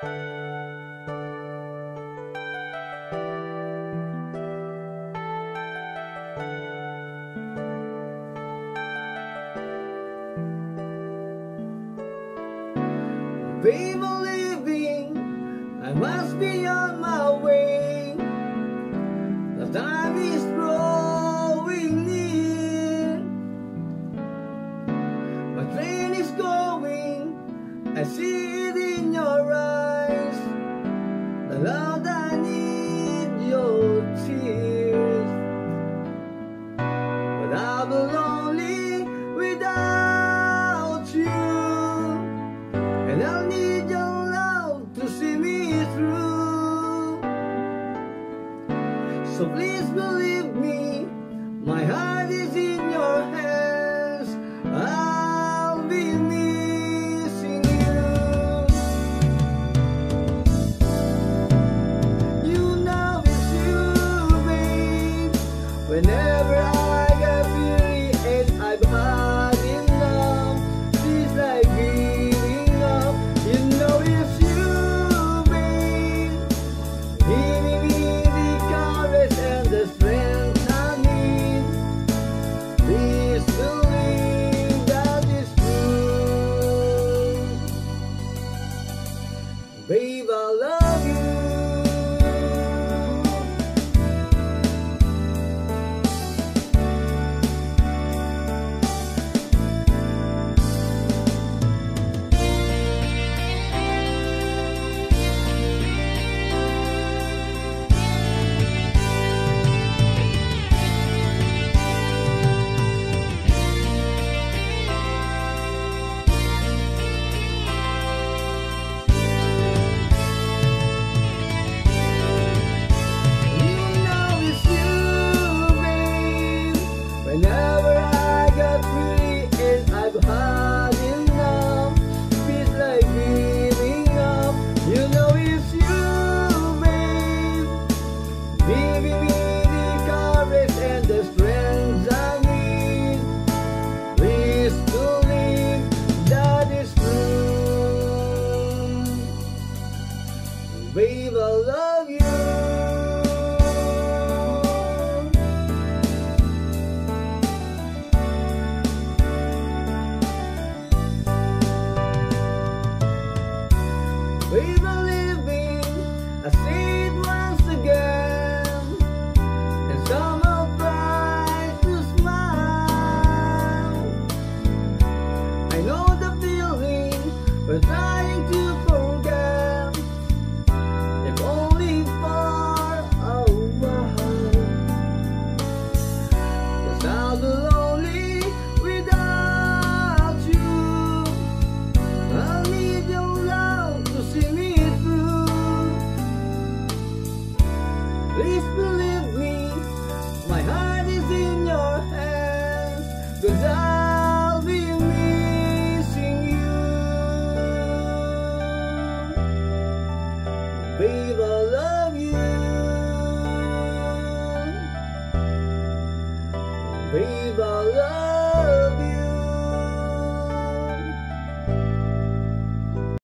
We believe me. I must So please believe me, my heart is in your hands. I'll be missing you. You know it's you, babe. Whenever I get weary and I've please up. You know it's you, babe. baby. that I'll be missing you. Babe, I love you. Babe, I love you.